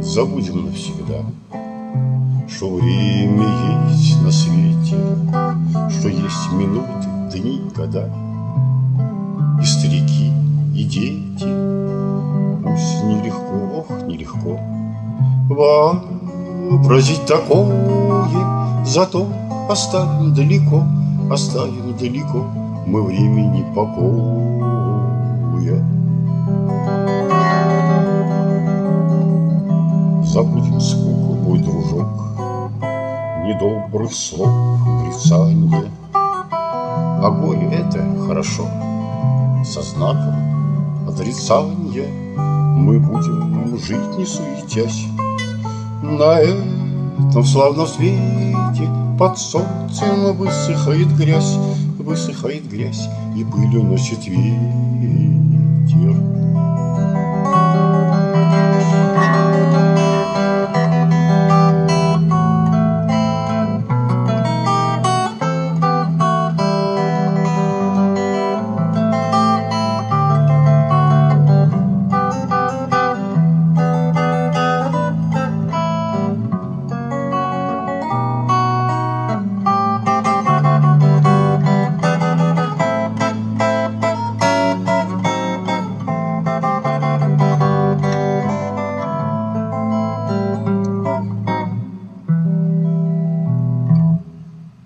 забудем навсегда, Что время есть на свете, Что есть минуты, дни, года, И старики, и дети. Пусть нелегко, ох, нелегко Вообразить такое, Зато оставим далеко, оставим далеко Мы времени покоя. Недобрых слов, брецанье. А горе — это хорошо, Со знаком отрицания Мы будем жить, не суетясь, На этом славном свете Под солнцем высыхает грязь, Высыхает грязь, и пыль уносит ветер.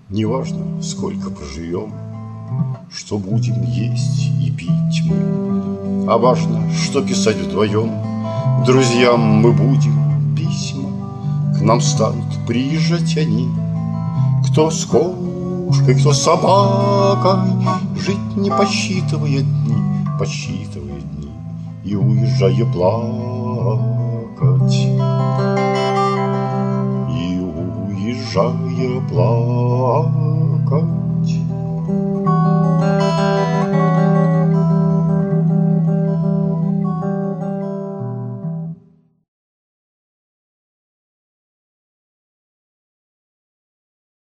Неважно, сколько проживем, Что будем есть и пить мы, А важно, что писать вдвоем. Друзьям мы будем письма, К нам станут приезжать они, Кто с кошкой, кто с собакой, Жить не посчитывая дни, Посчитывая дни И уезжая плакать. И уезжая плакать.